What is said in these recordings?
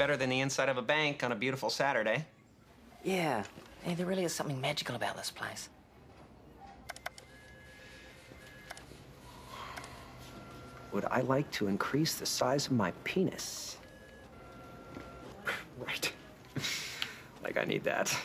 better than the inside of a bank on a beautiful Saturday. Yeah. Hey, there really is something magical about this place. Would I like to increase the size of my penis? right. like I need that.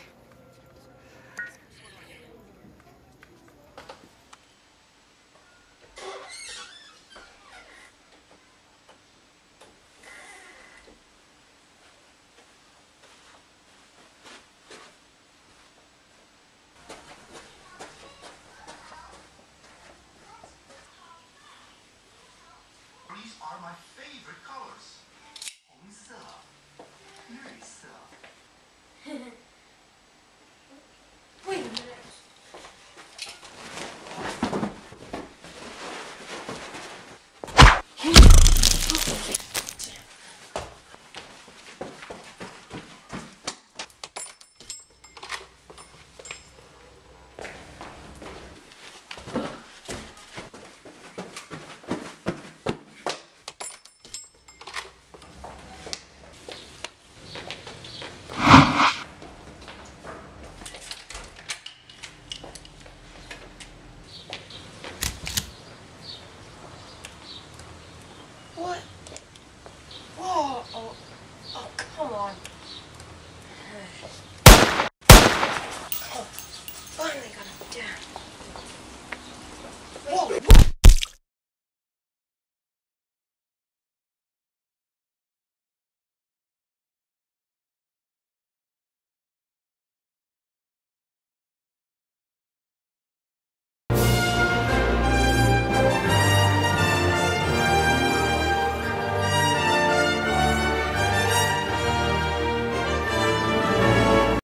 These are my favorite colors. 红色、绿色。